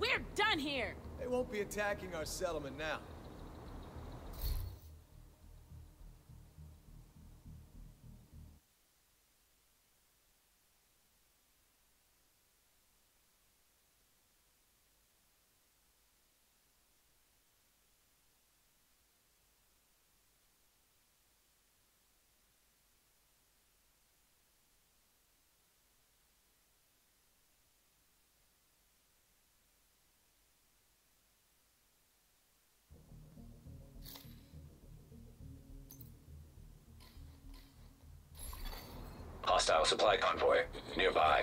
We're done here! They won't be attacking our settlement now. Hostile supply convoy nearby.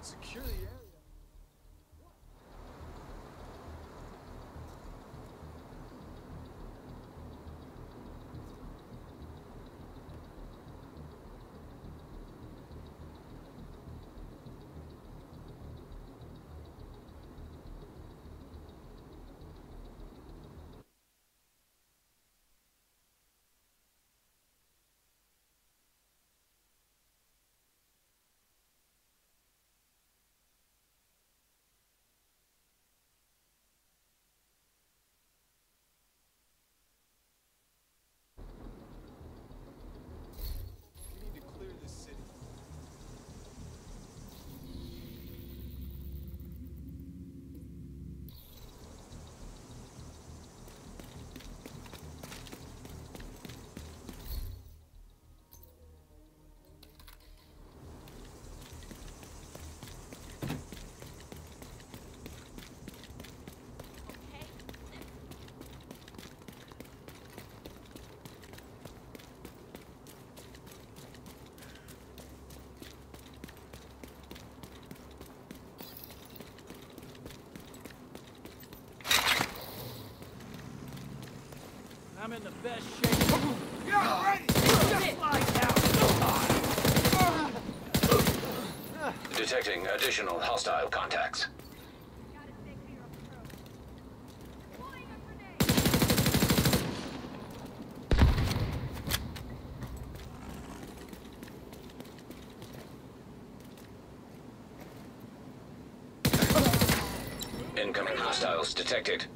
Secure I'm in the best shape. Yeah, ready! Just like out! Detecting additional hostile contacts. Incoming hostiles detected.